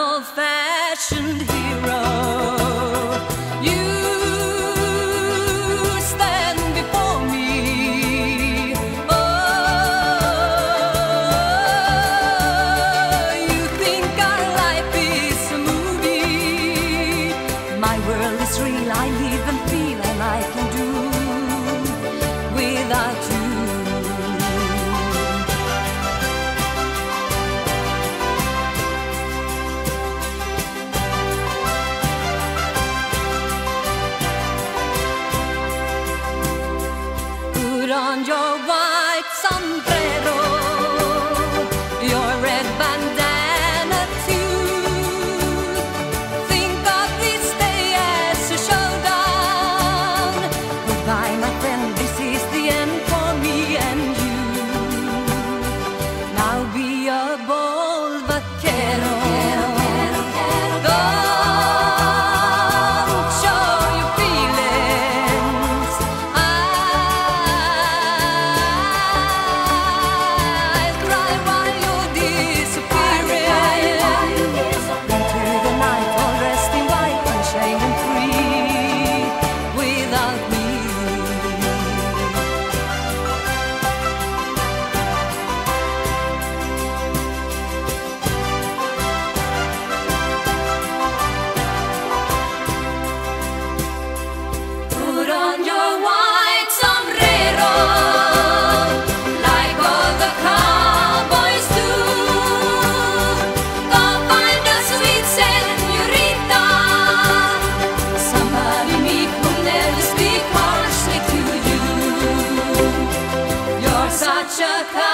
old fashioned. On your white sombrero, your red bandana too. Think of this day as a showdown. Goodbye, my friend, this is the end for me and you. Now be a bold vaquero. Harshly